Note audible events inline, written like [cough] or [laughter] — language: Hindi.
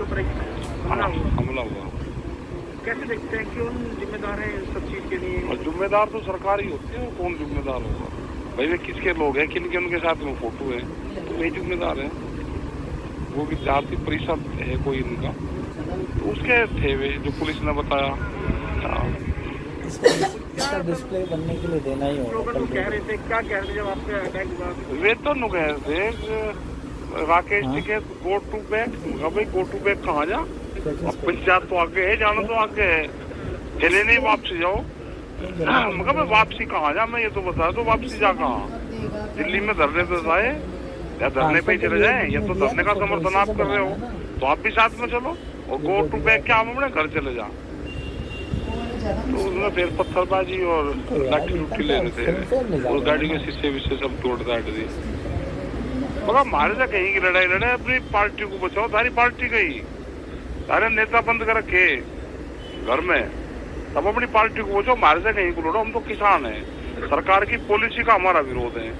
के ऊपर एक हमला हाँ, हुआ। कैसे देखते हैं? कौन जिम्मेदार है सब चीज़ के लिए? और जिम्मेदार तो सरकार ही होती है कौन जिम्मेदार होगा? भाई वे किसके लोग हैं? किन के उनके साथ में फ़ोटो है? तो वही जिम्मेदार है। वो विद्यार्थी परिषद है कोई इनका। तो उसके थे वे जो पुलिस ने बताया। हाँ। इसका डिस्प्ले बनने के लिए देना ही होगा। तो कह रहे थे क्या कह रहे थे जब आपके अटैक हुआ? वे तो नु कह रहे थे राकेश जी के गो टू बैक भाई गो टू बैक कहाँ जा? अब पंचायत तो आगे है जाना तो आगे है। चले नहीं वापसी जाओ। मगर [clears throat] मैं वापसी कहाँ जा? मैं ये तो बता तो वापसी जा कहाँ? दिल्ली में धरने पे जाए या धरने पे ही चले जाए या तो धरने का समर्थन आप कर रहे हो तो आप भी साथ में चलो और गो टू बैक क्या हम अपने घर चले जा। तो उसमें फिर पत्थरबाजी और लाठी लुट्ठी ले रहे थे और गाड़ी के शीशे विशे सब तोड़ दाट दी मगर हमारे से कहीं की लड़ाई लड़े अपनी पार्टी को बचाओ, सारी पार्टी गई सारे नेता बंद कर रखे। घर में। तब अपनी पार्टी को बचाओ हमारे से कहीं को लड़ो हम तो किसान हैं। सरकार की पॉलिसी का हमारा विरोध है।